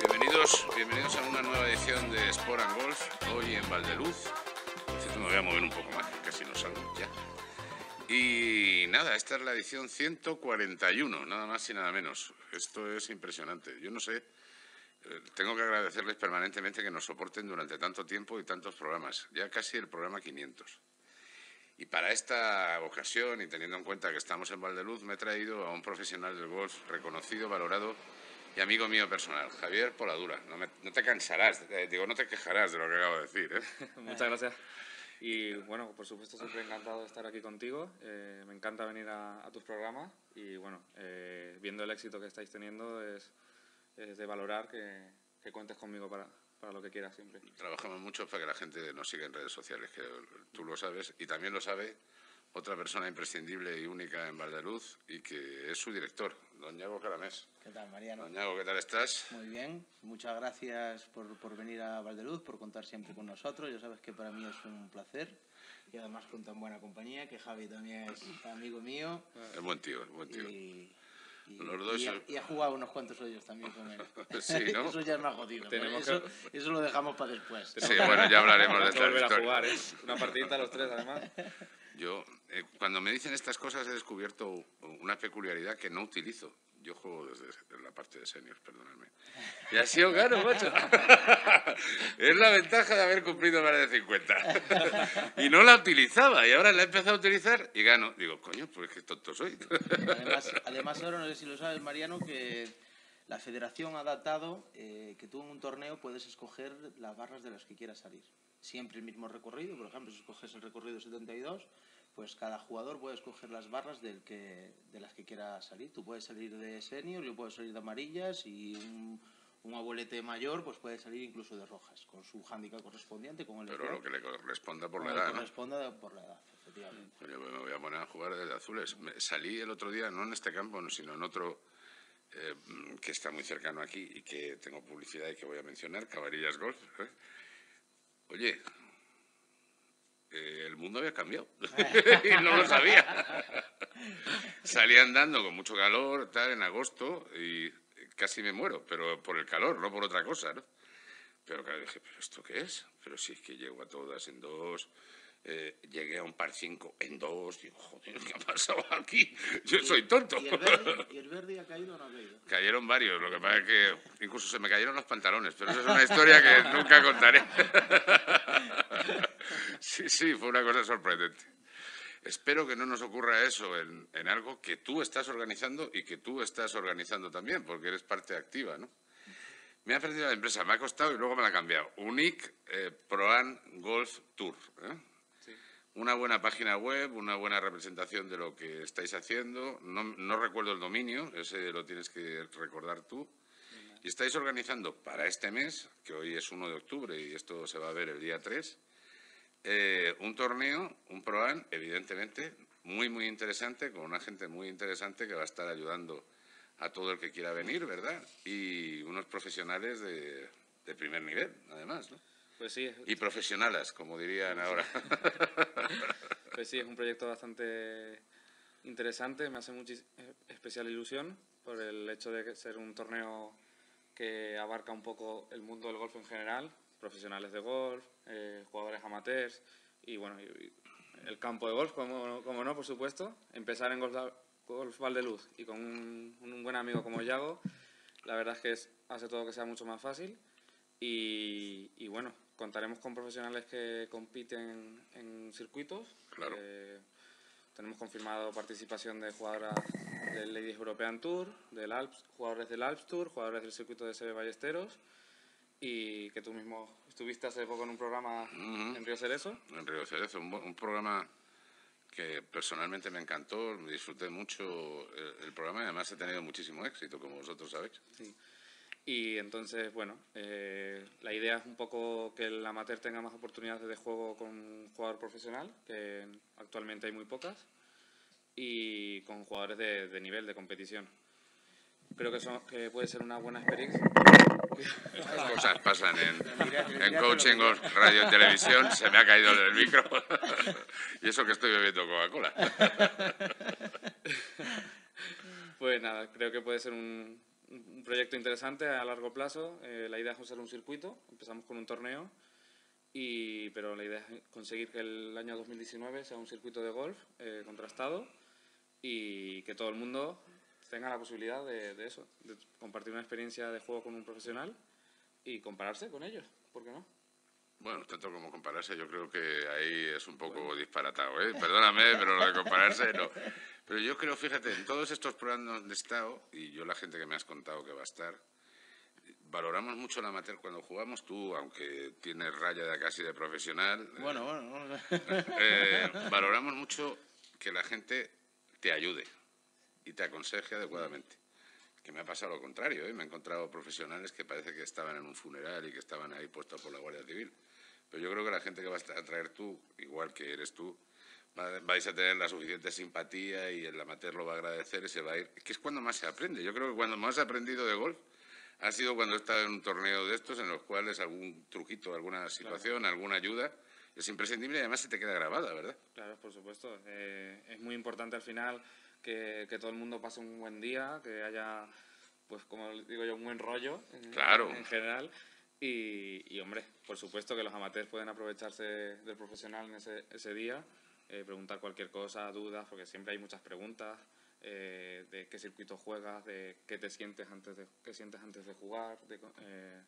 Bienvenidos, bienvenidos a una nueva edición de Sport and Golf, hoy en Valdeluz. Por cierto, me voy a mover un poco más, casi no salgo ya. Y nada, esta es la edición 141, nada más y nada menos. Esto es impresionante. Yo no sé, eh, tengo que agradecerles permanentemente que nos soporten durante tanto tiempo y tantos programas. Ya casi el programa 500. Y para esta ocasión, y teniendo en cuenta que estamos en Valdeluz, me he traído a un profesional del golf reconocido, valorado y amigo mío personal, Javier Poladura. No, me- no te cansarás, eh, digo, no te quejarás de lo que acabo de decir. ¿eh? Muchas gracias. Y bueno, por supuesto, siempre encantado de estar aquí contigo. Eh, me encanta venir a, tus programas y bueno, viendo el éxito que estáis teniendo, es, de valorar que cuentes conmigo para, para lo que quieras siempre. Trabajamos mucho para que la gente nos siga en redes sociales, que tú lo sabes, y también lo sabe otra persona imprescindible y única en Valdeluz, y que es su director, don Yago Caramés. ¿Qué tal, Mariano? Don Yago, ¿qué tal estás? Muy bien, muchas gracias por, por venir a Valdeluz, por contar siempre con nosotros. Ya sabes que para mí es un placer y además con tan buena compañía, que Javi también es amigo mío. Es buen tío, es buen tío. Y- Los dos y ha, son- y ha jugado unos cuantos hoyos también con él. Sí, ¿no? eso ya es más jodido. eso, que- eso lo dejamos para después. Sí, bueno, ya hablaremos de volver a jugar, ¿eh? Una partidita los tres, además. Yo, eh, cuando me dicen estas cosas, he descubierto una peculiaridad que no utilizo. Yo juego desde la parte de seniors, perdonadme. Y así os gano, macho. es la ventaja de haber cumplido más de 50. y no la utilizaba, y ahora la he empezado a utilizar y gano. Digo, coño, pues qué tonto soy. Además, además, ahora no sé si lo sabes, Mariano, que la federación ha adaptado eh, que tú en un torneo puedes escoger las barras de las que quieras salir. Siempre el mismo recorrido, por ejemplo, si escoges el recorrido 72, pues cada jugador puede escoger las barras del que, de las que quiera salir. Tú puedes salir de senior, yo puedo salir de amarillas y un, un abuelete mayor pues puede salir incluso de rojas, con su handicap correspondiente, con el Pero lo que le corresponda por la edad, ¿no? corresponda por la edad, efectivamente. Oye, pues me voy a poner a jugar desde azules. Me- salí el otro día, no en este campo, no, sino en otro eh, que está muy cercano aquí y que tengo publicidad y que voy a mencionar, Cabarillas Golf. ¿eh? Oye, eh, el mundo había cambiado y no lo sabía. Salí andando con mucho calor, tal, en agosto y casi me muero, pero por el calor, no por otra cosa, ¿no? Pero claro, dije, ¿pero esto qué es? Pero si es que llego a todas en dos, eh, llegué a un par cinco en dos, digo, joder, ¿qué ha pasado aquí? Yo soy tonto. ¿Y el verde, y el verde ha caído o no ha caído? Cayeron varios, lo que pasa es que incluso se me cayeron los pantalones, pero eso es una historia que nunca contaré. Sí, sí, fue una cosa sorprendente. Espero que no nos ocurra eso en, en algo que tú estás organizando y que tú estás organizando también, porque eres parte activa, ¿no? Me ha aprendido la empresa, me ha costado y luego me la ha cambiado. Unique eh, Proan Golf Tour. ¿eh? Una buena página web, una buena representación de lo que estáis haciendo. No, recuerdo el dominio, ese lo tienes que recordar tú. Y estáis organizando para este mes, que hoy es 1 de octubre y esto se va a ver el día 3, eh, un torneo, un ProAn, evidentemente, muy, muy interesante, con una gente muy interesante que va a estar ayudando a todo el que quiera venir, ¿verdad? Y unos profesionales de primer nivel, además, ¿no? Pues sí, Y profesionalas, como dirían ahora. Pues sí, es un proyecto bastante interesante, me hace mucha especial ilusión por el hecho de ser un torneo que abarca un poco el mundo del golf en general, profesionales de golf, eh, jugadores amateurs y bueno, y el campo de golf, como, como no, por supuesto. Empezar en Golf, golf Valdeluz y con un, un buen amigo como Yago, la verdad es que es- hace todo que sea mucho más fácil y, y bueno, contaremos con profesionales que compiten en circuitos. Claro. Eh, tenemos confirmado participación de jugadoras del Ladies European Tour, del Alps, jugadores del Alps Tour, jugadores del circuito de SB Ballesteros y que tú mismo estuviste hace poco en un programa Ujú. en Río Cerezo. en Río Cerezo, un, un programa que personalmente me encantó, disfruté mucho el, el programa y además he tenido muchísimo éxito, como vosotros sabéis. Sí. Y entonces, bueno, eh, la idea es un poco que el amateur tenga más oportunidades de juego con un jugador profesional, que actualmente hay muy pocas, y con jugadores de, de nivel, de competición. Creo que, eso, que puede ser una buena experiencia. Las cosas pasan en, en coaching, radio y televisión. Se me ha caído el micro. y eso que estoy bebiendo Coca-Cola. pues nada, creo que puede ser un, proyecto interesante a largo plazo. Eh, la idea es usar un circuito. Empezamos con un torneo. Y, pero la idea es conseguir que el año 2019 sea un circuito de golf eh, contrastado y que todo el mundo tenga la posibilidad de, de, eso, de compartir una experiencia de juego con un profesional y compararse con ellos, ¿por qué no? Bueno, tanto como compararse, yo creo que ahí es un poco disparatado, ¿eh? Perdóname, pero lo de compararse no. Pero yo creo, fíjate, en todos estos programas donde he estado, y yo la gente que me has contado que va a estar, valoramos mucho el amateur cuando jugamos, tú, aunque tienes raya de casi de profesional. Eh, bueno, bueno. Eh, valoramos mucho que la gente te ayude y te aconseje adecuadamente. Que me ha pasado lo contrario, ¿eh? me he encontrado profesionales que parece que estaban en un funeral y que estaban ahí puestos por la Guardia Civil. Pero yo creo que la gente que vas a traer tú, igual que eres tú, vais a tener la suficiente simpatía y el amateur lo va a agradecer y se va a ir. Que es cuando más se aprende. Yo creo que cuando más he aprendido de golf ha sido cuando he estado en un torneo de estos en los cuales algún truquito, alguna situación, alguna ayuda es imprescindible y además se te queda grabada, ¿verdad? Claro, por supuesto. Eh, es muy importante al final que, que, todo el mundo pase un buen día, que haya, pues como digo yo, un buen rollo en, claro. en general. Y, y, hombre, por supuesto que los amateurs pueden aprovecharse del profesional en ese, ese día, eh, preguntar cualquier cosa, dudas, porque siempre hay muchas preguntas. Eh, de qué circuito juegas, de qué te sientes antes de, qué sientes antes de jugar. De, eh,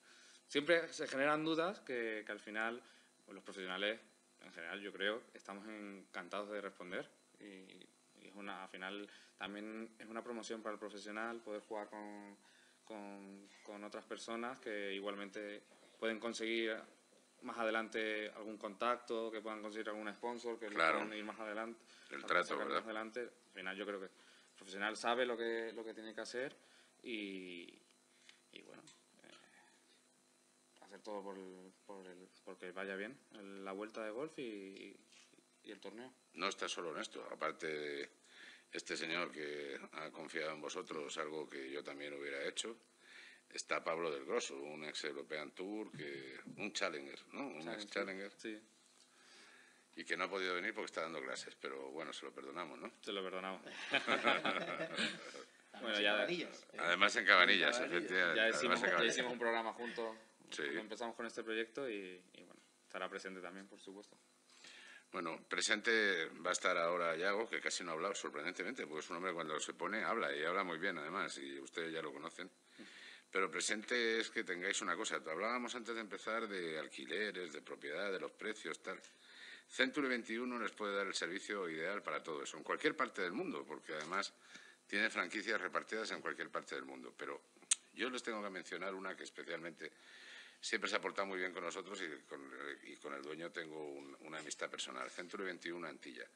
siempre se generan dudas que, que al final pues, los profesionales, en general yo creo, estamos encantados de responder y, y, es una, al final también es una promoción para el profesional poder jugar con, con, con otras personas que igualmente pueden conseguir más adelante algún contacto, que puedan conseguir algún sponsor, que claro. puedan ir más adelante. El trato, ¿verdad? Más adelante. Al final yo creo que profesional sabe lo que, lo que tiene que hacer y, y bueno, eh, hacer todo por, el, por el, porque vaya bien la vuelta de golf y, y, el torneo. No está solo en esto, aparte de este señor que ha confiado en vosotros, algo que yo también hubiera hecho. Está Pablo del Grosso, un ex European Tour, que, un Challenger, ¿no? Un Challenger, ex Challenger. Sí. Y que no ha podido venir porque está dando clases, pero bueno, se lo perdonamos, ¿no? Se lo perdonamos. bueno, ya de... Además en Cabanillas, efectivamente. Ya hicimos, ya hicimos un programa juntos. Sí. Empezamos con este proyecto y, y, bueno, estará presente también, por supuesto. Bueno, presente va a estar ahora Yago, que casi no ha hablado, sorprendentemente, porque es un hombre cuando se pone habla y habla muy bien, además, y ustedes ya lo conocen. Pero presente es que tengáis una cosa. Hablábamos antes de empezar de alquileres, de propiedad, de los precios, tal. Century 21 les puede dar el servicio ideal para todo eso, en cualquier parte del mundo, porque además tiene franquicias repartidas en cualquier parte del mundo. Pero yo les tengo que mencionar una que especialmente siempre se ha portado muy bien con nosotros y con, el dueño tengo un, una amistad personal. Century 21 Antilla,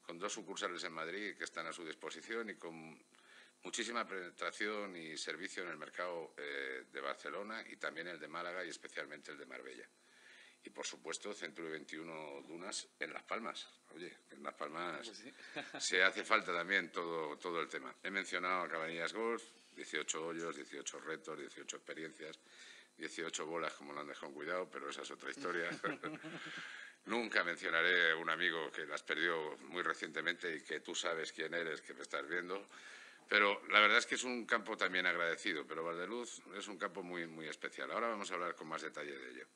con dos sucursales en Madrid que están a su disposición y con muchísima penetración y servicio en el mercado eh, de Barcelona y también el de Málaga y especialmente el de Marbella. Y por supuesto, Centro 21 Dunas en Las Palmas. Oye, en Las Palmas Pues sí. se hace falta también todo, todo el tema. He mencionado a Cabanillas Golf, 18 hoyos, 18 retos, 18 experiencias, 18 bolas como lo han dejado cuidado, pero esa es otra historia. Nunca mencionaré a un amigo que las perdió muy recientemente y que tú sabes quién eres, que me estás viendo. Pero la verdad es que es un campo también agradecido, pero Valdeluz es un campo muy, muy especial. Ahora vamos a hablar con más detalle de ello.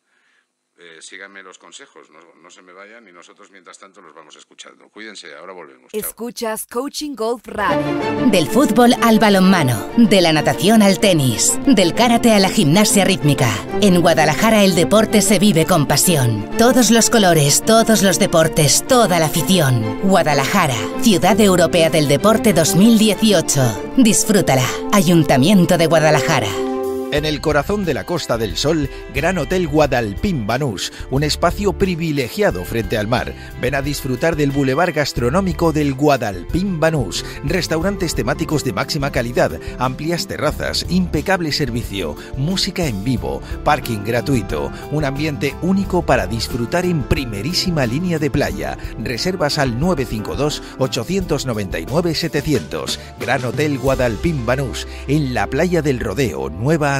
Eh, síganme los consejos, no, se me vayan y nosotros mientras tanto los vamos escuchando. Cuídense, ahora volvemos. Escuchas Coaching Golf Radio. Del fútbol al balonmano, de la natación al tenis, del karate a la gimnasia rítmica. En Guadalajara el deporte se vive con pasión. Todos los colores, todos los deportes, toda la afición. Guadalajara, Ciudad Europea del Deporte 2018. Disfrútala. Ayuntamiento de Guadalajara. En el corazón de la Costa del Sol, Gran Hotel Guadalpín Banús, un espacio privilegiado frente al mar. Ven a disfrutar del bulevar gastronómico del Guadalpín Banús, restaurantes temáticos de máxima calidad, amplias terrazas, impecable servicio, música en vivo, parking gratuito, un ambiente único para disfrutar en primerísima línea de playa. Reservas al 952 899 700. Gran Hotel Guadalpín Banús, en la playa del Rodeo, Nueva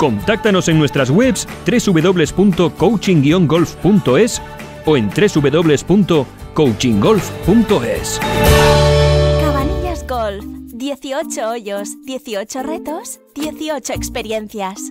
Contáctanos en nuestras webs www.coaching-golf.es o en www.coachinggolf.es. Cabanillas Golf. 18 hoyos, 18 retos, 18 experiencias.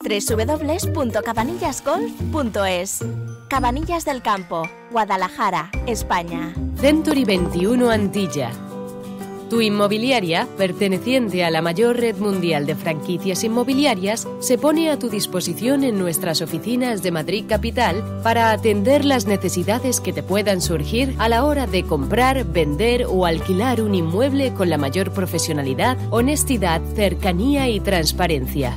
www.cabanillasgolf.es Cabanillas del Campo, Guadalajara, España. Century 21 Antilla. Tu inmobiliaria, perteneciente a la mayor red mundial de franquicias inmobiliarias, se pone a tu disposición en nuestras oficinas de Madrid Capital para atender las necesidades que te puedan surgir a la hora de comprar, vender o alquilar un inmueble con la mayor profesionalidad, honestidad, cercanía y transparencia.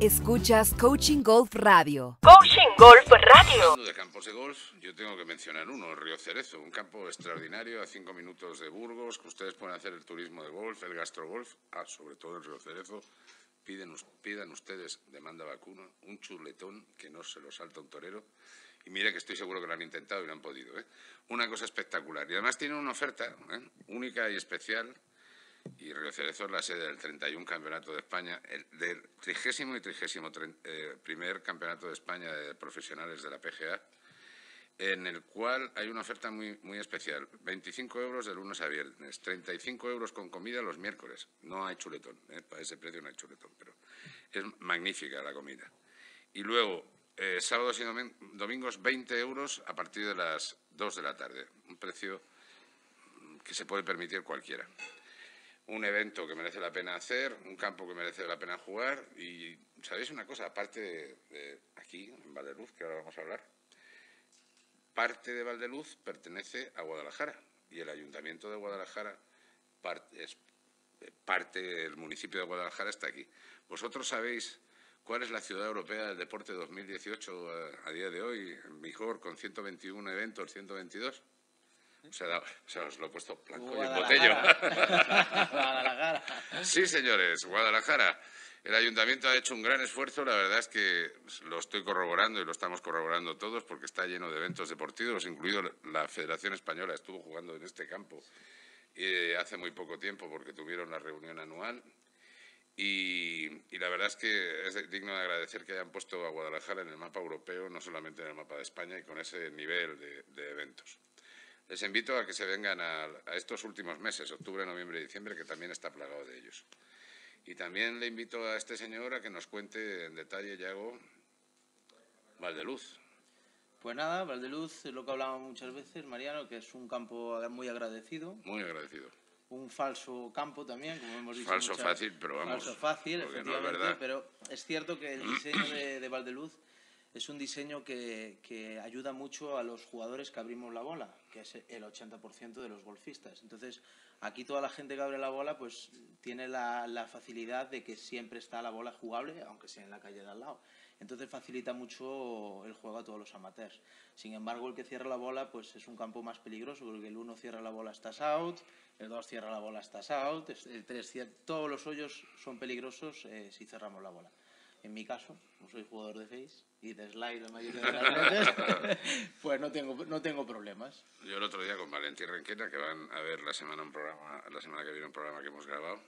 Escuchas Coaching Golf Radio. Coaching Golf Radio. Hablando de campos de golf, yo tengo que mencionar uno, Río Cerezo, un campo extraordinario a cinco minutos de Burgos, que ustedes pueden hacer el turismo de golf, el gastrogolf, ah, sobre todo en Río Cerezo. Piden, pidan ustedes, demanda vacuno, un chuletón que no se lo salta un torero. Y mire que estoy seguro que lo han intentado y no han podido. ¿eh? Una cosa espectacular. Y además tienen una oferta ¿eh? única y especial y Río la sede del 31 Campeonato de España, el, del trigésimo y trigésimo eh, primer Campeonato de España de Profesionales de la PGA, en el cual hay una oferta muy, muy especial. 25 euros de lunes a viernes, 35 euros con comida los miércoles. No hay chuletón, ¿eh? para ese precio no hay chuletón, pero es magnífica la comida. Y luego, eh, sábados y domingos, 20 euros a partir de las 2 de la tarde. Un precio que se puede permitir cualquiera un evento que merece la pena hacer, un campo que merece la pena jugar y, ¿sabéis una cosa? Aparte de, aquí, en Valdeluz, que ahora vamos a hablar, parte de Valdeluz pertenece a Guadalajara y el Ayuntamiento de Guadalajara es, parte del municipio de Guadalajara está aquí. ¿Vosotros sabéis cuál es la ciudad europea del deporte 2018 a, a día de hoy? Mejor, con 121 eventos, 122. O sea, os lo he puesto blanco y en botello. Guadalajara. sí, señores, Guadalajara. El ayuntamiento ha hecho un gran esfuerzo, la verdad es que lo estoy corroborando y lo estamos corroborando todos porque está lleno de eventos deportivos, incluido la Federación Española estuvo jugando en este campo eh, hace muy poco tiempo porque tuvieron la reunión anual y, la verdad es que es digno de agradecer que hayan puesto a Guadalajara en el mapa europeo, no solamente en el mapa de España y con ese nivel de eventos. Les invito a que se vengan a, estos últimos meses, octubre, noviembre y diciembre, que también está plagado de ellos. Y también le invito a este señor a que nos cuente en detalle, Yago, Valdeluz. Pues nada, Valdeluz es lo que hablamos muchas veces, Mariano, que es un campo muy agradecido. Muy agradecido. Un falso campo también, como hemos dicho. Falso fácil, pero vamos. Falso fácil, efectivamente. pero es cierto que el diseño de, de Valdeluz es un diseño que, ayuda mucho a los jugadores que abrimos la bola, que es el 80% de los golfistas. Entonces, aquí toda la gente que abre la bola pues tiene la, facilidad de que siempre está la bola jugable, aunque sea en la calle de al lado. Entonces facilita mucho el juego a todos los amateurs. Sin embargo, el que cierra la bola pues es un campo más peligroso, porque el 1 cierra la bola, estás out, el 2 cierra la bola, estás out, el 3 todos los hoyos son peligrosos eh, si cerramos la bola. En mi caso, no soy jugador de face y de slide la pues no tengo, no tengo problemas. Yo el otro día con Valentín Renquena, que van a ver la semana un programa, la semana que viene un programa que hemos grabado,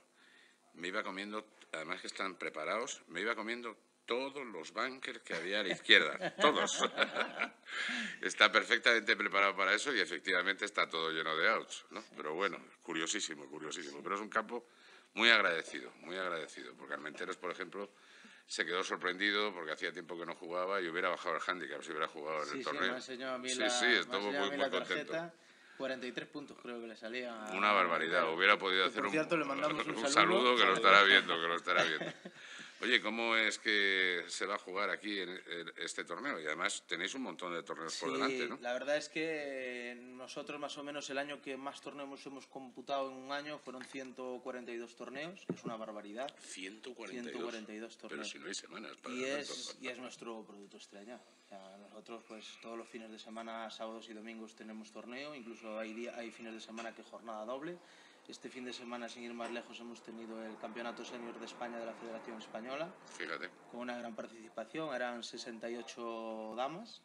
me iba comiendo, además que están preparados, me iba comiendo todos los bunkers que había a la izquierda, todos. está perfectamente preparado para eso y efectivamente está todo lleno de outs, ¿no? Pero bueno, curiosísimo, curiosísimo. Pero es un campo muy agradecido, muy agradecido, porque Armenteros, por ejemplo, se quedó sorprendido porque hacía tiempo que no jugaba y hubiera bajado el handicap si hubiera jugado en Sí, el sí, me torneo. enseñado a mí sí, la, sí, me estuvo muy, muy la contento. tarjeta. 43 puntos creo que le salía. Una barbaridad, hubiera podido hacer un, cierto, le mandamos un un saludo. saludo que lo estará viendo, que lo estará viendo. Oye, ¿cómo es que se va a jugar aquí en en este torneo? Y además tenéis un montón de torneos por Sí, delante, ¿no? la verdad es que nosotros más o menos el año que más torneos hemos computado en un año fueron 142 torneos, que es una barbaridad. 142. 142 Pero torneos. si no hay semanas para y es, y es nuestro producto estrella. O sea, nosotros pues todos los fines de semana, sábados y domingos tenemos torneo, incluso hay, día, hay fines de semana que jornada doble. Este fin de semana, sin ir más lejos, hemos tenido el Campeonato Senior de España de la Federación Española Fíjate. con una gran participación, eran 68 damas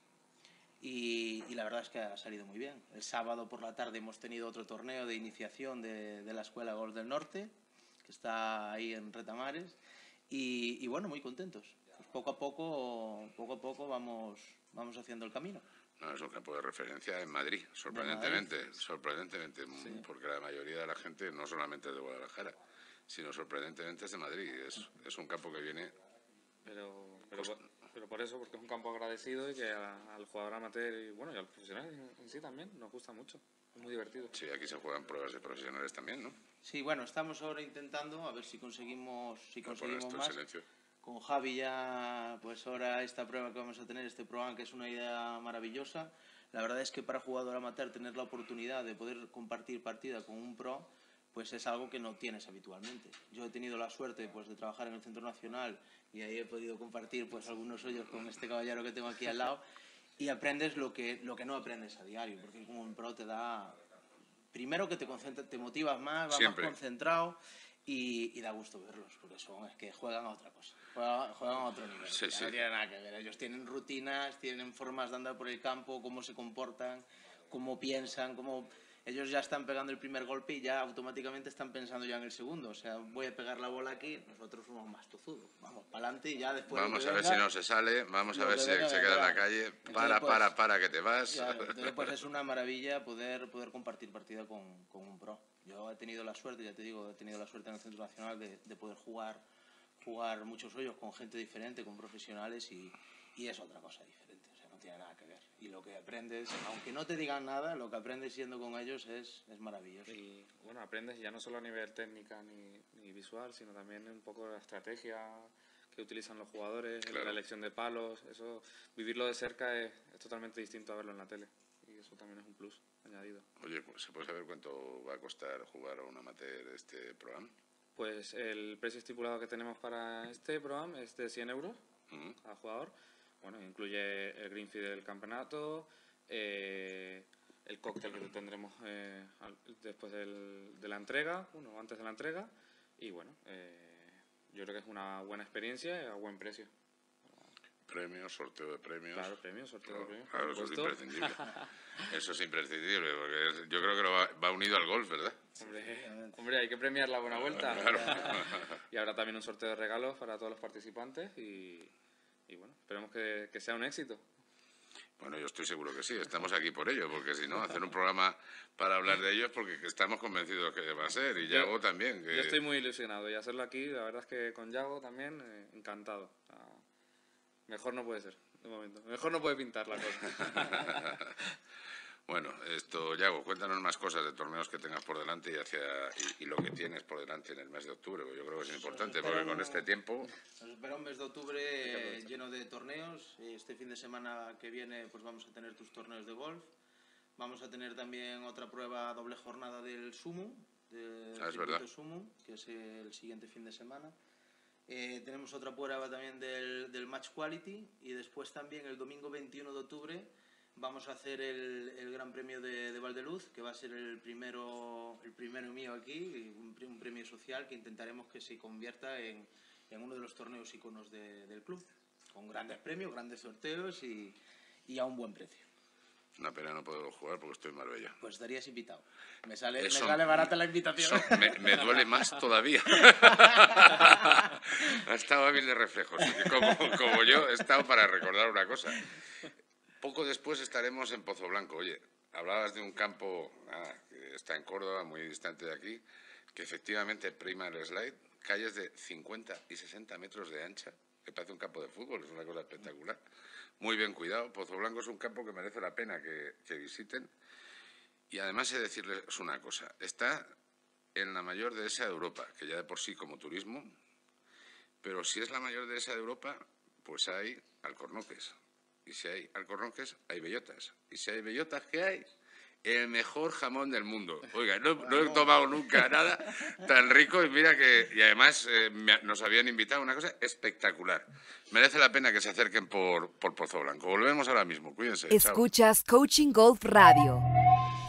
y, y la verdad es que ha salido muy bien. El sábado por la tarde hemos tenido otro torneo de iniciación de, de la Escuela Golf del Norte, que está ahí en Retamares, y, y bueno, muy contentos. Pues poco a poco, poco a poco vamos, vamos haciendo el camino. No, es un campo de referencia en Madrid, sorprendentemente, sorprendentemente, porque la mayoría de la gente no solamente es de Guadalajara, sino sorprendentemente es de Madrid. Es, es un campo que viene Pero, pero, por, pero por eso, porque es un campo agradecido y que a- al jugador amateur y bueno, y al profesional en, en sí también nos gusta mucho. Es muy divertido. Sí, aquí se juegan pruebas de profesionales también, ¿no? Sí, bueno, estamos ahora intentando a ver si conseguimos, si conseguimos en más. silencio. Con Javi ya, pues ahora esta prueba que vamos a tener, este programa, que es una idea maravillosa. La verdad es que para jugador amateur tener la oportunidad de poder compartir partida con un pro, pues es algo que no tienes habitualmente. Yo he tenido la suerte pues, de trabajar en el Centro Nacional y ahí he podido compartir pues, algunos hoyos con este caballero que tengo aquí al lado y aprendes lo que, lo que no aprendes a diario, porque como un pro te da... Primero que te, concentra, te motivas más, vas Siempre. más concentrado y, y da gusto verlos, porque son, es que juegan a otra cosa, juegan, juegan a otro nivel. Sí, sí. No tiene nada que ver, ellos tienen rutinas, tienen formas de andar por el campo, cómo se comportan, cómo piensan, cómo... Ellos ya están pegando el primer golpe y ya automáticamente están pensando ya en el segundo. O sea, voy a pegar la bola aquí, nosotros somos más tozudos. Vamos para adelante y ya después... Vamos a ver venga- si no se sale, vamos a ver si venga, se queda en la calle. Para, pues, para, para, que te vas. Claro, entonces pues es una maravilla poder, poder compartir partida con, con un pro. Yo he tenido la suerte, ya te digo, he tenido la suerte en el Centro Nacional de, de poder jugar, jugar muchos hoyos con gente diferente, con profesionales y, y es otra cosa diferente, o sea, no tiene nada que ver. Y lo que aprendes, aunque no te digan nada, lo que aprendes siendo con ellos es, es maravilloso. Y bueno, aprendes ya no solo a nivel técnica ni, ni visual, sino también un poco la estrategia que utilizan los jugadores, Claro. la elección de palos. Eso, vivirlo de cerca es, es totalmente distinto a verlo en la tele. Y eso también es un plus añadido. Oye, pues, ¿se puede saber cuánto va a costar jugar a un amateur este programa? Pues el precio estipulado que tenemos para este programa es de 100 euros cada jugador. Bueno, incluye el green fee del campeonato, eh, el cóctel que tendremos eh, al- después del- de la entrega, bueno, antes de la entrega. Y bueno, eh, yo creo que es una buena experiencia y a buen precio. Premios, sorteo de premios. Claro, premios, sorteo de premios. claro, eso es imprescindible. Eso es imprescindible, porque yo creo que lo va, va unido al golf, ¿verdad? Hombre, hombre, hay que premiar la buena vuelta. Claro. Y habrá también un sorteo de regalos para todos los participantes y, y bueno, esperemos que, que sea un éxito. Bueno, yo estoy seguro que sí, estamos aquí por ello, porque si no, hacer un programa para hablar de ellos, porque estamos convencidos que va a ser, y Yo- Yago también. Que... Yo estoy muy ilusionado y hacerlo aquí, la verdad es que con Yago también, eh, encantado. Ah, mejor no puede ser, de momento. Mejor no puede pintar la cosa. Bueno, esto, Yago, cuéntanos más cosas de torneos que tengas por delante y, hacia, y, y lo que tienes por delante en el mes de octubre, yo creo que es importante, porque con este tiempo... Nos espera un mes de octubre lleno de torneos. Este fin de semana que viene pues vamos a tener tus torneos de golf. Vamos a tener también otra prueba doble jornada del Sumo, del Ah, es verdad. Sumo, que es el siguiente fin de semana. Eh, tenemos otra prueba también del, del Match Quality y después también el domingo 21 de octubre vamos a hacer el, el Gran Premio de, de Valdeluz, que va a ser el primero, el primero mío aquí, un, pre- un premio social que intentaremos que se convierta en, en uno de los torneos iconos de- del club. con grandes premios, grandes sorteos y, y a un buen precio. Una pena no poder jugar porque estoy en Marbella. Pues estarías invitado. Me sale, me sale barata la invitación. Eso me, me duele más todavía. ha estado hábil de reflejos. como yo, he estado para recordar una cosa. Poco después estaremos en Pozo Blanco. Oye, hablabas de un campo ah, que está en Córdoba, muy distante de aquí, que efectivamente prima el slide, calles de 50 y 60 metros de ancha, que parece un campo de fútbol, es una cosa espectacular. Muy bien cuidado. Pozo Blanco es un campo que merece la pena que, visiten. Y además he de decirles una cosa, está en la mayor dehesa de Europa, que ya de por sí como turismo, pero si es la mayor dehesa de Europa, pues hay alcornoques. Y si hay alcornoques, hay bellotas. Y si hay bellotas, ¿qué hay? El mejor jamón del mundo. Oiga, no, no he tomado nunca nada tan rico y mira que... Y además eh, me- nos habían invitado a una cosa espectacular. Merece la pena que se acerquen por, por Pozo Blanco. Volvemos ahora mismo. Cuídense. chao. Escuchas Coaching Golf Radio.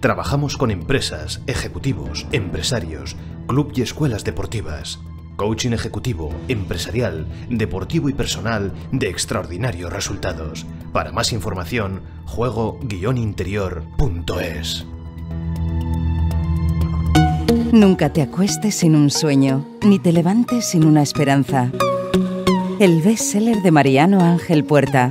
Trabajamos con empresas, ejecutivos, empresarios, club y escuelas deportivas. Coaching ejecutivo, empresarial, deportivo y personal de extraordinarios resultados. Para más información, juego-interior.es. Nunca te acuestes sin un sueño, ni te levantes sin una esperanza. El bestseller de Mariano Ángel Puerta.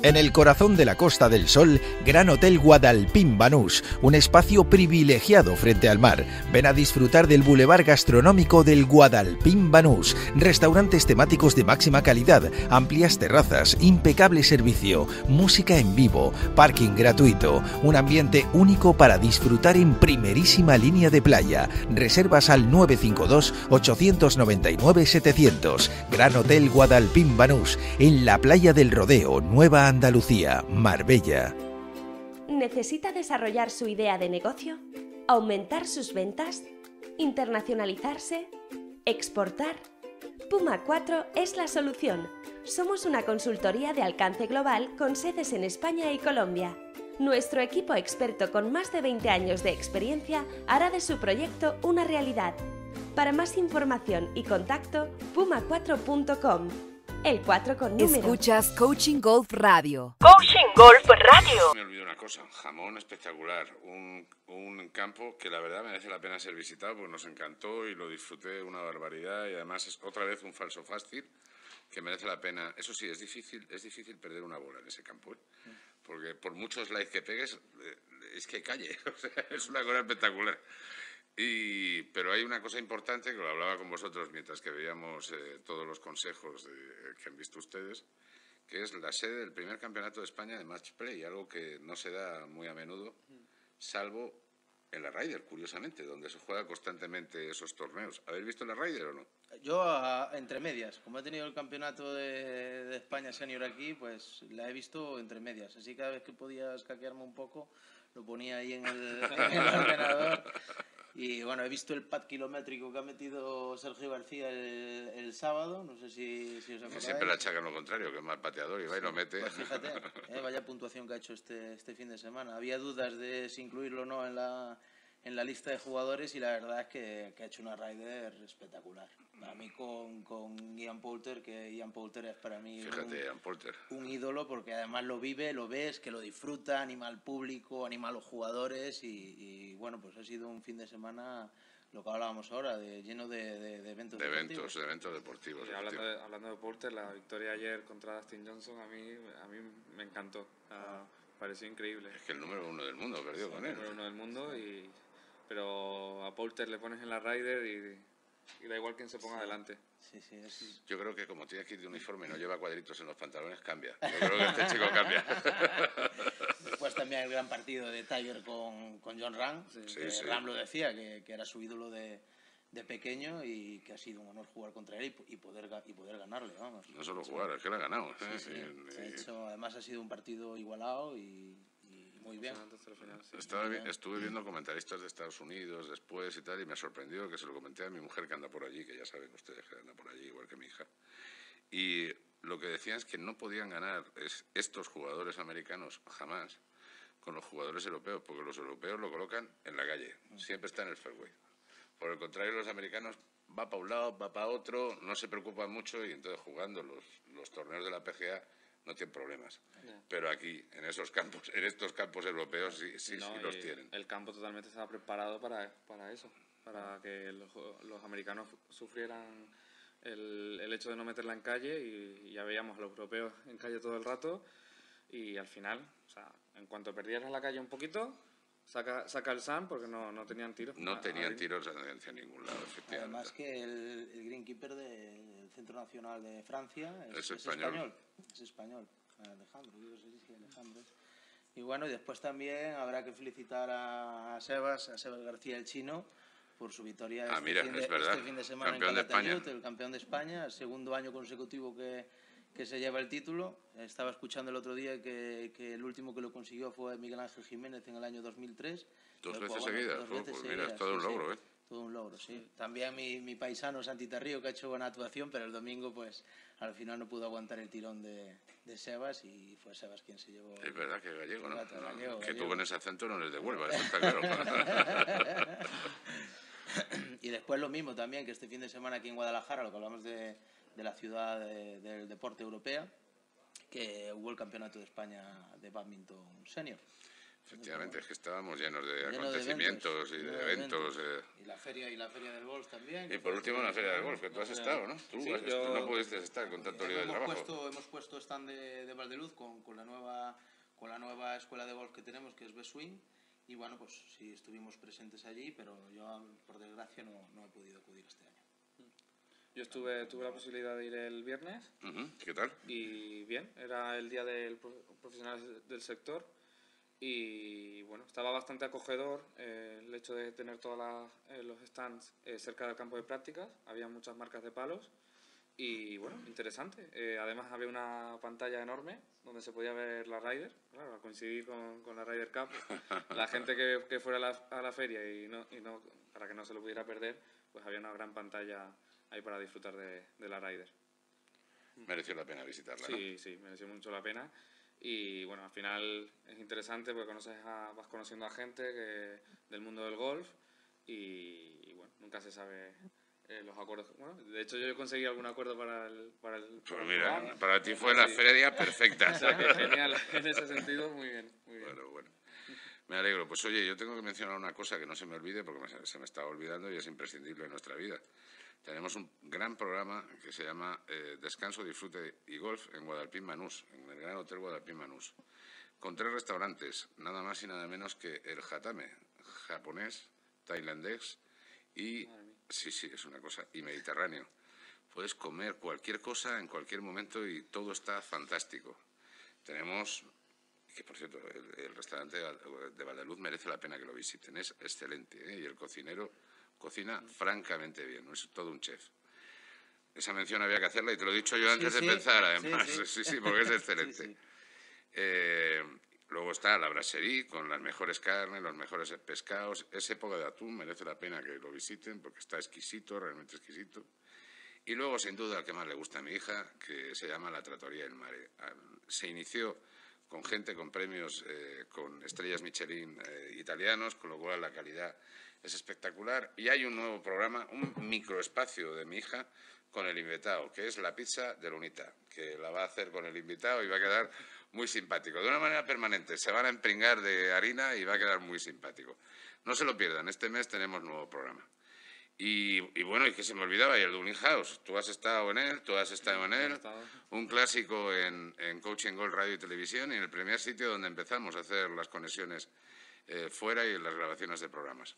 En el corazón de la Costa del Sol, Gran Hotel Guadalpín Banús, un espacio privilegiado frente al mar. Ven a disfrutar del bulevar gastronómico del Guadalpín Banús, restaurantes temáticos de máxima calidad, amplias terrazas, impecable servicio, música en vivo, parking gratuito, un ambiente único para disfrutar en primerísima línea de playa. Reservas al 952 899 700. Gran Hotel Guadalpín Banús, en la playa del Rodeo, Nueva Andalucía, Marbella. ¿Necesita desarrollar su idea de negocio? ¿Aumentar sus ventas? ¿Internacionalizarse? ¿Exportar? Puma 4 es la solución. Somos una consultoría de alcance global con sedes en España y Colombia. Nuestro equipo experto con más de 20 años de experiencia hará de su proyecto una realidad. Para más información y contacto, puma4.com. El 4 con número. Escuchas Coaching Golf Radio. Coaching Golf Radio. Me olvidé una cosa, jamón espectacular, un, un campo que la verdad merece la pena ser visitado porque nos encantó y lo disfruté una barbaridad y además es otra vez un falso fácil que merece la pena. Eso sí, es difícil, es difícil perder una bola en ese campo, ¿eh? porque por muchos likes que pegues eh, es que calle, o sea, es una cosa espectacular. Y, pero hay una cosa importante que lo hablaba con vosotros mientras que veíamos eh, todos los consejos de- que han visto ustedes, que es la sede del primer campeonato de España de match play, algo que no se da muy a menudo, salvo en la Ryder, curiosamente, donde se juega constantemente esos torneos. ¿Habéis visto la Ryder o no? Yo, a- entre medias, como he tenido el campeonato de, de España senior aquí, pues la he visto entre medias. Así cada vez que podía escaquearme un poco, lo ponía ahí en el, en el ordenador. Y bueno, he visto el pad kilométrico que ha metido Sergio García el, el sábado, no sé si, si os acordáis. siempre la achacan lo contrario, que es mal pateador y va y lo mete. Pues fíjate, eh, vaya puntuación que ha hecho este, este fin de semana. Había dudas de si incluirlo o no en la, en la lista de jugadores y la verdad es que, que ha hecho una Ryder espectacular. A mí con, con Ian Poulter, que Ian Poulter es para mí un, Fíjate, Ian Poulter. un ídolo porque además lo vive, lo ves, que lo disfruta, anima al público, anima a los jugadores y, y, bueno, pues ha sido un fin de semana, lo que hablábamos ahora, de, lleno de, de- de eventos De deportivos. eventos, de eventos deportivos. Y hablando, de, hablando de Porter, la victoria ayer contra Dustin Johnson a mí, a mí me encantó. Ah, pareció increíble. Es que el número uno del mundo perdió con él. número uno del mundo y, pero a Poulter le pones en la Ryder y, y da igual quién se ponga adelante. Sí, sí, es... Yo creo que como tiene que ir de uniforme y no lleva cuadritos en los pantalones, cambia. Yo creo que este chico cambia. Después también el gran partido de Tiger con, con John Ram. sí. Ram lo decía, que, que era su ídolo de, de pequeño y que ha sido un honor jugar contra él y, y poder, y poder ganarle, vamos. No solo jugar, es que le ha ganado. Sí, ¿eh? sí. Y- De y- hecho, además ha sido un partido igualado y muy bien. Estaba estuve viendo comentaristas de Estados Unidos después y tal, y me sorprendió que se lo comenté a mi mujer que anda por allí, que ya saben ustedes que anda por allí, igual que mi hija. Y lo que decían es que no podían ganar es- estos jugadores americanos jamás con los jugadores europeos, porque los europeos lo colocan en la calle, siempre está en el fairway. Por el contrario, los americanos va para un lado, va para otro, no se preocupan mucho y entonces jugando los, los torneos de la PGA no tienen problemas. Pero aquí, en esos campos, en estos campos europeos, sí, sí, No, sí los tienen. El campo totalmente estaba preparado para, para eso, para que los, los americanos sufrieran el, el hecho de no meterla en calle y, ya veíamos a los europeos en calle todo el rato y al final, o sea, en cuanto perdieras la calle un poquito, saca, saca el Sam porque no, no tenían tiros. No A- tenían tiros hacia ningún lado, efectivamente. Además que el, el greenkeeper del Centro Nacional de Francia es, Es español. Es español. Alejandro, yo sé si Alejandro. Y bueno, y después también habrá que felicitar a, a Sebas, a Sebas García el chino, por su victoria Ah, este, mira, fin, de, es verdad. este fin de semana Campeón en de Calatayud, España. el campeón de España, el segundo año consecutivo que, que se lleva el título. Estaba escuchando el otro día que, que el último que lo consiguió fue Miguel Ángel Jiménez en el año 2003. Dos veces pues, seguidas, dos veces pues mira, es seguidas, todo un sí, sí. logro, ¿eh? Todo un logro, sí. También mi, mi paisano Santi Tarrío, que ha hecho buena actuación, pero el domingo, pues, al final no pudo aguantar el tirón de, de Sebas y fue Sebas quien se llevó... Es verdad que gallego, ¿no? gallego, que gallego. tú con ese acento no les devuelvas, eso está claro. y después lo mismo también, que este fin de semana aquí en Guadalajara, lo que hablamos de, de la ciudad de- del deporte europea, que hubo el Campeonato de España de Badminton Senior. Efectivamente, es que estábamos llenos de Lleno de acontecimientos y lleno de eventos. eh. Y la feria, y la feria del golf también. Y por último, la feria del golf, que tú has estado, ¿no? Tú, Sí, has- yo- no pudiste estar con tanto lío de trabajo. Puesto, hemos puesto stand de, de Valdeluz con, con la nueva con la nueva escuela de golf que tenemos, que es B-Swing. Y bueno, pues sí, estuvimos presentes allí, pero yo, por desgracia, no, no he podido acudir este año. Yo estuve, tuve la posibilidad de ir el viernes. Ujú, ¿Qué tal? y bien, era el día del pro- profesional del sector. Y bueno, estaba bastante acogedor eh, el hecho de tener todos los stands eh, cerca del campo de prácticas, había muchas marcas de palos. Y bueno, interesante. Eh, además había una pantalla enorme donde se podía ver la Ryder, claro, al coincidir con, con la Ryder Cup, la gente que, que fuera a la, a la feria y no, y no, para que no se lo pudiera perder, pues había una gran pantalla ahí para disfrutar de, de la Ryder. Mereció la pena visitarla, ¿no? Sí, sí, mereció mucho la pena. Y bueno, al final es interesante porque conoces a- vas conociendo a gente que, del mundo del golf y, y bueno, nunca se sabe eh, los acuerdos. Bueno, de hecho yo he conseguido algún acuerdo para el, para el, Pues para mira, programa. para ti fue la Sí. feria perfecta. O sea, que genial, en ese sentido, muy bien. Muy bien. Bueno, bueno. Me alegro. Pues oye, yo tengo que mencionar una cosa que no se me olvide porque se me está olvidando y es imprescindible en nuestra vida. Tenemos un gran programa que se llama eh, Descanso, Disfrute y Golf en Guadalpín Manús, en el Gran Hotel Guadalpín Manús, con tres restaurantes, nada más y nada menos que el Hatame, japonés, tailandés y, sí, sí, es una cosa, y mediterráneo. Puedes comer cualquier cosa en cualquier momento y todo está fantástico. Tenemos que por cierto, el, el restaurante de Valdaluz merece la pena que lo visiten, es excelente ¿eh? y el cocinero cocina francamente bien, ¿no? es todo un chef. Esa mención había que hacerla y te lo he dicho yo antes Sí, de sí, empezar, sí, además, sí. sí, sí, porque es excelente. Eh, luego está la brasserie con las mejores carnes, los mejores pescados. Es época de atún, merece la pena que lo visiten porque está exquisito, realmente exquisito. Y luego, sin duda, el que más le gusta a mi hija, que se llama La Trattoria del Mare. Se inició con gente con premios, eh, con estrellas Michelin eh, italianos, con lo cual la calidad es espectacular. Y hay un nuevo programa, un microespacio de mi hija con el invitado, que es la pizza de Lunita, que la va a hacer con el invitado y va a quedar muy simpático. De una manera permanente, se van a empringar de harina y va a quedar muy simpático. No se lo pierdan, este mes tenemos nuevo programa. Y, y bueno, y que se me olvidaba, y el Dublin House. Tú has estado en él, tú has estado en él. Un clásico en, en Coaching Gold Radio y Televisión y en el primer sitio donde empezamos a hacer las conexiones eh, fuera y las grabaciones de programas.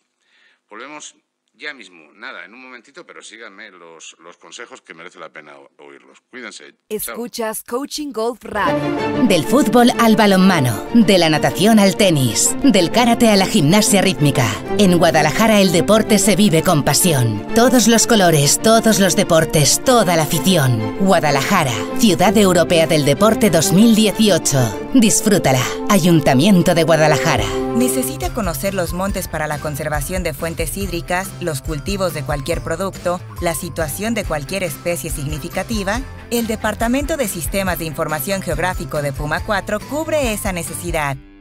Volvemos ya mismo, nada, en un momentito, pero síganme los, los consejos que merece la pena oírlos. Cuídense. Chao. Escuchas Coaching Golf Radio. Del fútbol al balonmano, de la natación al tenis, del karate a la gimnasia rítmica. En Guadalajara el deporte se vive con pasión. Todos los colores, todos los deportes, toda la afición. Guadalajara, Ciudad Europea del Deporte 2018. Disfrútala. Ayuntamiento de Guadalajara. ¿Necesita conocer los montes para la conservación de fuentes hídricas, los cultivos de cualquier producto, la situación de cualquier especie significativa? El Departamento de Sistemas de Información Geográfico de Puma 4 cubre esa necesidad.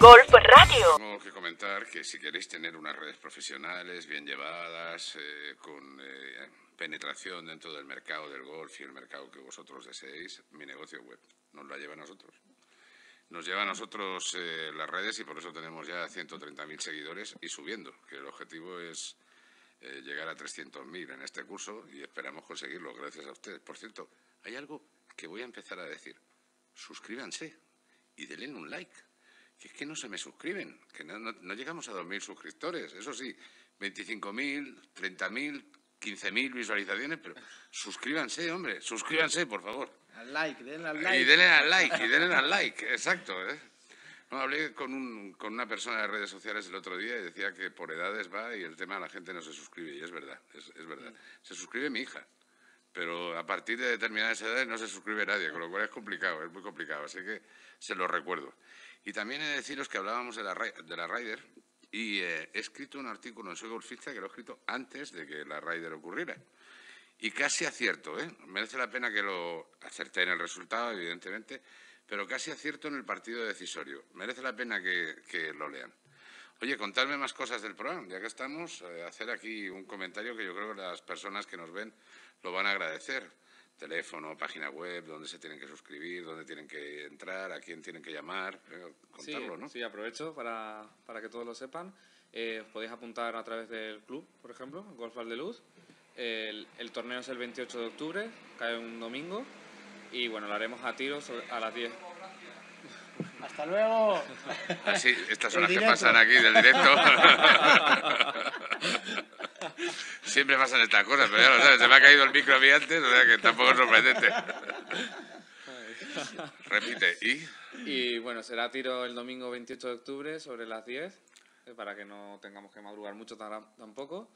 Golf Radio. Tengo que comentar que si queréis tener unas redes profesionales bien llevadas, eh, con eh, penetración dentro del mercado del golf y el mercado que vosotros deseéis, mi negocio web nos la lleva a nosotros. Nos lleva a nosotros eh, las redes y por eso tenemos ya 130.000 seguidores y subiendo, que el objetivo es llegar a 300.000 en este curso y esperamos conseguirlo gracias a ustedes. Por cierto, hay algo que voy a empezar a decir. Suscríbanse y denle un like. Que es que no se me suscriben, que no, no- no llegamos a 2.000 suscriptores. Eso sí, 25.000, 30.000, 15.000 visualizaciones, pero suscríbanse, hombre, suscríbanse, por favor. Al like, denle al like. Y denle al like, y denle al like, exacto. ¿eh? No, hablé con, un, con una persona de redes sociales el otro día y decía que por edades va y el tema la gente no se suscribe, y es verdad, es, es verdad. Se suscribe mi hija, pero a partir de determinadas edades no se suscribe nadie, con lo cual es complicado, es muy complicado, así que se lo recuerdo. Y también he de deciros que hablábamos de la, de la Ryder y eh, he escrito un artículo en Soy Golfista que lo he escrito antes de que la Ryder ocurriera. Y casi acierto, ¿eh? Merece la pena que lo acerté en el resultado, evidentemente, pero casi acierto en el partido decisorio. Merece la pena que, que lo lean. Oye, contadme más cosas del programa, ya que estamos, eh, hacer aquí un comentario que yo creo que las personas que nos ven lo van a agradecer. Teléfono, página web, dónde se tienen que suscribir, dónde tienen que entrar, a quién tienen que llamar, eh, Sí, contarlo, ¿no? sí, aprovecho para, para que todos lo sepan. Eh, os podéis apuntar a través del club, por ejemplo, Golf Valdeluz. El, el torneo es el 28 de octubre, cae un domingo. Y bueno, lo haremos a tiros a las 10. Hasta luego. Así, estas son El las que pasan aquí del directo. Siempre pasan estas cosas, pero ya lo sabes, se me ha caído el micro a mí antes, o sea que tampoco es sorprendente. Repite, ¿y? Y bueno, será tiro el domingo 28 de octubre sobre las 10, eh, para que no tengamos que madrugar mucho tam- tampoco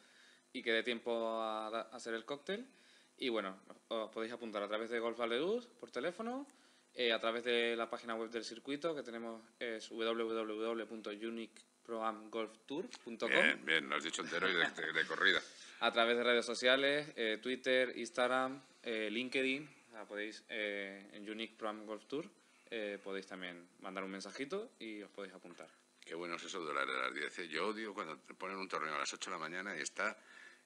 y que dé tiempo a, hacer el cóctel. Y bueno, os podéis apuntar a través de Golf Valdeluz por teléfono, eh, a través de la página web del circuito que tenemos es www.uniqueproamgolftour.com. Bien, bien, lo has dicho entero y de, de- de corrida. A través de redes sociales, eh, Twitter, Instagram, eh, LinkedIn, podéis eh, en Unique Proam Golf Tour, eh, podéis también mandar un mensajito y os podéis apuntar. Qué bueno es eso de las, de las 10. ¿eh? Yo odio cuando te ponen un torneo a las 8 de la mañana y está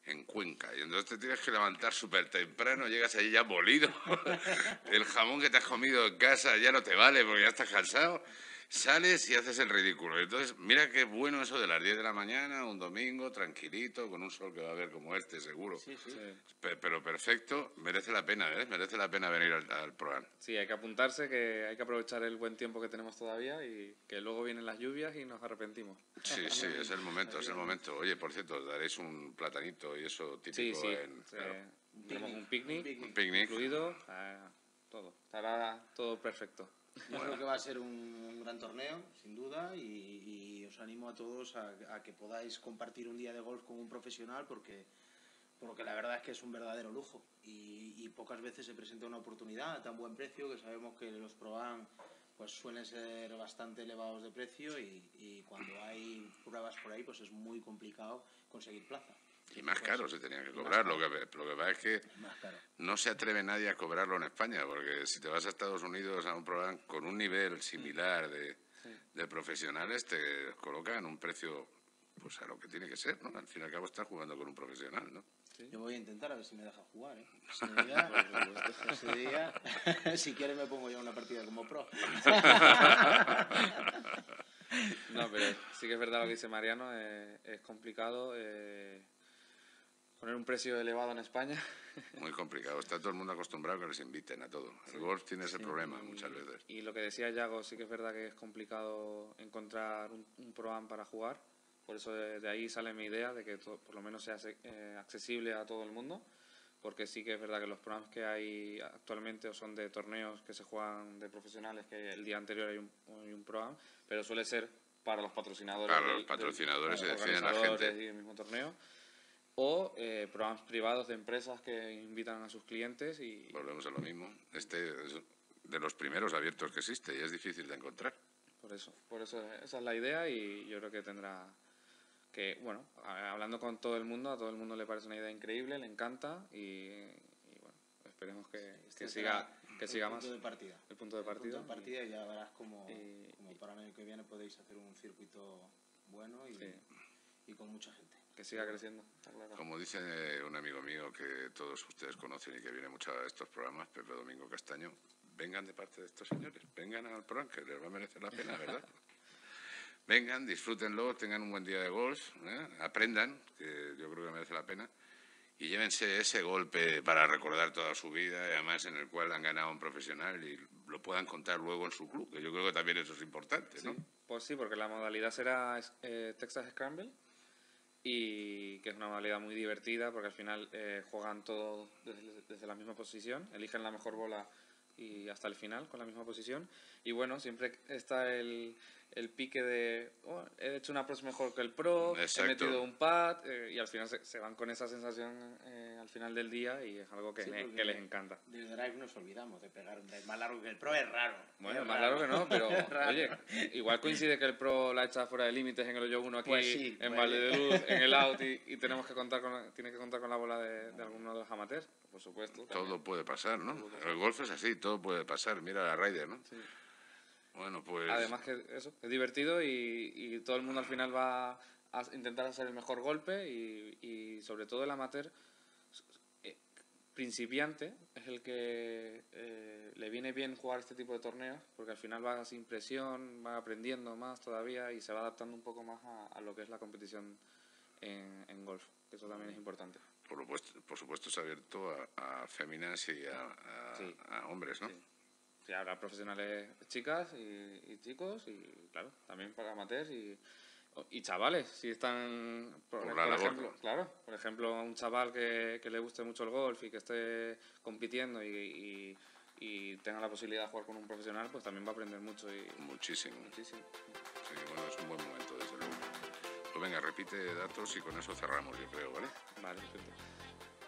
en Cuenca. Y entonces te tienes que levantar súper temprano, llegas allí ya molido. El jamón que te has comido en casa ya no te vale porque ya estás cansado. Sales y haces el ridículo. Entonces, mira qué bueno eso de las 10 de la mañana, un domingo, tranquilito, con un sol que va a haber como este, seguro. Sí, sí. Pe- Pero perfecto, merece la pena, ¿eh? Merece la pena venir al, al programa. Sí, hay que apuntarse, que hay que aprovechar el buen tiempo que tenemos todavía y que luego vienen las lluvias y nos arrepentimos. Sí, sí, es el momento, es el momento. Oye, por cierto, daréis un platanito y eso típico sí. en... sí. claro. Tenemos un picnic, Un picnic. incluido, ah, todo. Estará todo perfecto. Yo creo que va a ser un, gran torneo, sin duda, y, os animo a todos a, que podáis compartir un día de golf con un profesional porque, porque la verdad es que es un verdadero lujo y, pocas veces se presenta una oportunidad a tan buen precio que sabemos que los ProAm pues suelen ser bastante elevados de precio y, y cuando hay pruebas por ahí pues es muy complicado conseguir plaza. Y más Pues, caro se tenía que cobrar. Lo que, lo que pasa es que no se atreve nadie a cobrarlo en España, porque si te vas a Estados Unidos a un programa con un nivel similar de, de profesionales, te colocan un precio pues a lo que tiene que ser, ¿no? Al fin y al cabo estás jugando con un profesional, ¿no? Yo voy a intentar a ver si me deja jugar, ¿eh? Ese día, ese día, si quieres me pongo yo una partida como pro. No, pero sí que es verdad lo que dice Mariano, eh, es complicado eh, poner un precio elevado en España. Muy complicado. Está todo el mundo acostumbrado a que les inviten a todo. El golf tiene ese problema muchas veces. Y lo que decía Yago, sí que es verdad que es complicado encontrar un, un Pro-Am para jugar. Por eso de, de ahí sale mi idea de que to- por lo menos sea eh, accesible a todo el mundo. Porque sí que es verdad que los programas que hay actualmente son de torneos que se juegan de profesionales, que el día anterior hay un, hay un Pro-Am, pero suele ser para los patrocinadores. Para los del- del- patrocinadores para y los deciden la gente. y el mismo torneo. O eh, programas privados de empresas que invitan a sus clientes y, Volvemos a lo mismo. Este es de los primeros abiertos que existe y es difícil de encontrar. Por eso, por eso esa es la idea y yo creo que tendrá que, bueno, hablando con todo el mundo, a todo el mundo le parece una idea increíble, le encanta y, y, bueno, esperemos que, que Este siga, que el siga punto más. de partida. El punto de El punto partida. de partida y ya verás como, Y- como para el año que viene podéis hacer un circuito bueno y, Sí. y con mucha gente. Que siga creciendo, claro. Como dice un amigo mío que todos ustedes conocen y que viene mucho a estos programas, Pepe Domingo Castaño, vengan de parte de estos señores, vengan al programa, que les va a merecer la pena, ¿verdad? Vengan, disfrútenlo, tengan un buen día de golf, ¿eh? aprendan, que yo creo que merece la pena, y llévense ese golpe para recordar toda su vida, y además en el cual han ganado un profesional y lo puedan contar luego en su club, que yo creo que también eso es importante, ¿no? Pues sí, porque la modalidad será eh, Texas Scramble y que es una modalidad muy divertida porque al final eh, juegan todos desde, desde la misma posición, eligen la mejor bola y hasta el final con la misma posición. Y bueno, siempre está el, el pique de "Oh, he hecho una approach mejor que el pro, Exacto. he metido un pad eh, y al final se, se van con esa sensación eh, al final del día y es algo que, Sí, me- porque que les encanta. Del drive nos olvidamos de pegar un drive más largo que el pro, es raro. Bueno, Es más raro. largo que no, pero oye, igual coincide que el Pro la echa fuera de límites en el hoyo 1 aquí, Pues sí, en pues- Valle de Luz, en el out y, y tenemos que contar con, tiene que contar con la bola de, de alguno de los amateurs, por supuesto. Todo puede pasar, ¿no? El golf es así, todo puede pasar. Mira la Ryder, ¿no? Bueno, pues... Además que eso, es divertido y, y todo el mundo al final va a intentar hacer el mejor golpe y, y sobre todo el amateur eh, principiante es el que eh, le viene bien jugar este tipo de torneos porque al final va sin presión, va aprendiendo más todavía y se va adaptando un poco más a, a lo que es la competición en, en golf, que eso también es importante. Por supuesto, por supuesto es abierto a, a féminas y a, a- Sí. a hombres, ¿no? Sí, habrá profesionales chicas y, y chicos y claro, también para amateurs y, y chavales, si están, por, Por por ejemplo, claro, por ejemplo, un chaval que, que le guste mucho el golf y que esté compitiendo y, y- y tenga la posibilidad de jugar con un profesional, pues también va a aprender mucho y Muchísimo. muchísimo. Sí, bueno, es un buen momento, desde luego. Pues venga, repite datos y con eso cerramos, yo creo, ¿vale? Vale, perfecto.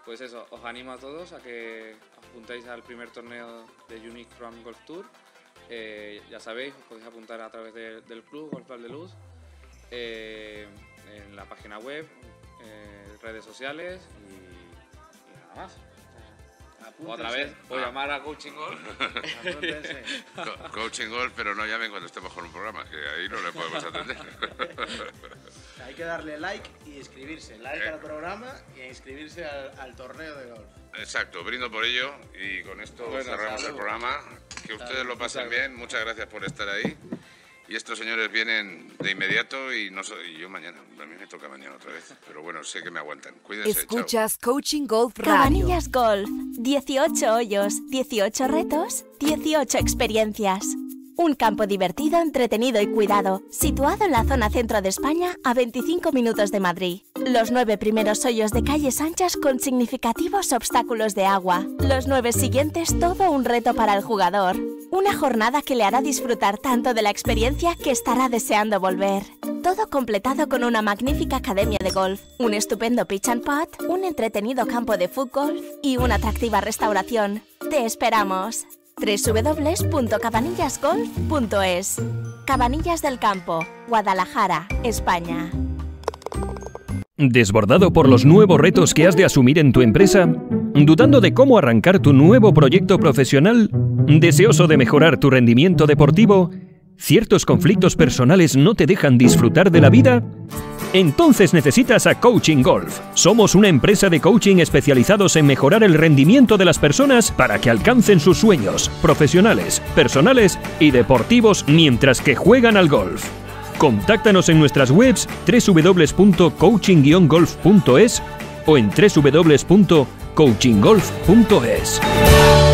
Pues eso, os animo a todos a que apuntéis al primer torneo de Unique From Golf Tour. Eh, ya sabéis, os podéis apuntar a través de- del club Golf Val de Luz, eh, en la página web, eh, redes sociales y, y nada más. Otra vez, voy a llamar a Coaching Golf. Co- coaching Golf, pero no llamen cuando estemos con un programa, que ahí no le podemos atender. Hay que darle like y inscribirse. Like al programa y inscribirse al, al torneo de golf. Exacto, brindo por ello y con esto Bueno, cerramos salud. el programa. Que ustedes lo pasen bien, muchas gracias por estar ahí. Y estos señores vienen de inmediato y, no so- y yo mañana. A mí me toca mañana otra vez. Pero bueno, sé que me aguantan. Cuídense, chao. Escuchas Coaching Golf Radio. Cabanillas Golf. 18 hoyos, 18 retos, 18 experiencias. Un campo divertido, entretenido y cuidado, situado en la zona centro de España a 25 minutos de Madrid. Los nueve primeros hoyos de calles anchas con significativos obstáculos de agua. Los nueve siguientes todo un reto para el jugador. Una jornada que le hará disfrutar tanto de la experiencia que estará deseando volver. Todo completado con una magnífica academia de golf, un estupendo pitch and putt, un entretenido campo de fútbol y una atractiva restauración. Te esperamos www.cabanillasgolf.es Cabanillas del Campo, Guadalajara, España. ¿Desbordado por los nuevos retos que has de asumir en tu empresa? ¿Dudando de cómo arrancar tu nuevo proyecto profesional? ¿Deseoso de mejorar tu rendimiento deportivo? ¿Ciertos conflictos personales no te dejan disfrutar de la vida? Entonces necesitas a Coaching Golf. Somos una empresa de coaching especializados en mejorar el rendimiento de las personas para que alcancen sus sueños profesionales, personales y deportivos mientras que juegan al golf. Contáctanos en nuestras webs www.coaching-golf.es o en www.coachinggolf.es.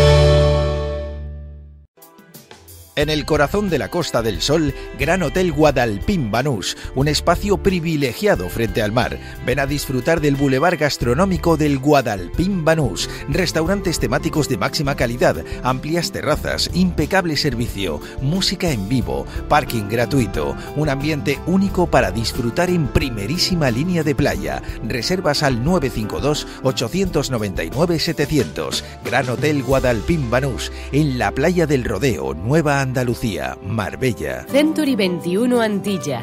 En el corazón de la Costa del Sol, Gran Hotel Guadalpín Banús, un espacio privilegiado frente al mar. Ven a disfrutar del bulevar gastronómico del Guadalpín Banús, restaurantes temáticos de máxima calidad, amplias terrazas, impecable servicio, música en vivo, parking gratuito, un ambiente único para disfrutar en primerísima línea de playa. Reservas al 952 899 700. Gran Hotel Guadalpín Banús, en la playa del Rodeo, Nueva Andalucía, Marbella. Century 21 Antilla.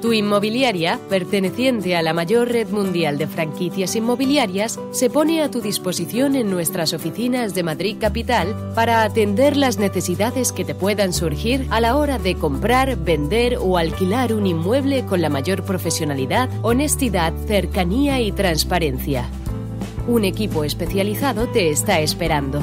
Tu inmobiliaria, perteneciente a la mayor red mundial de franquicias inmobiliarias, se pone a tu disposición en nuestras oficinas de Madrid Capital para atender las necesidades que te puedan surgir a la hora de comprar, vender o alquilar un inmueble con la mayor profesionalidad, honestidad, cercanía y transparencia. Un equipo especializado te está esperando.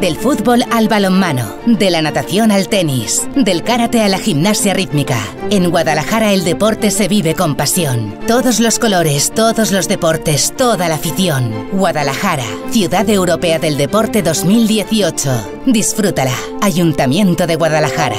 Del fútbol al balonmano, de la natación al tenis, del karate a la gimnasia rítmica. En Guadalajara el deporte se vive con pasión. Todos los colores, todos los deportes, toda la afición. Guadalajara, Ciudad Europea del Deporte 2018. Disfrútala. Ayuntamiento de Guadalajara.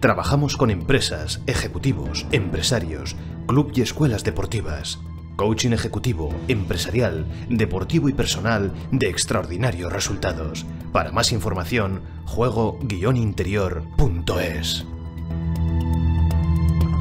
Trabajamos con empresas, ejecutivos, empresarios, club y escuelas deportivas. Coaching ejecutivo, empresarial, deportivo y personal de extraordinarios resultados. Para más información, juego-interior.es.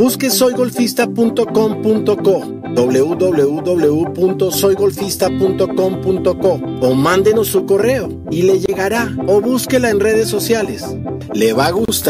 Busque soygolfista.com.co www.soygolfista.com.co o mándenos su correo y le llegará o búsquela en redes sociales. Le va a gustar.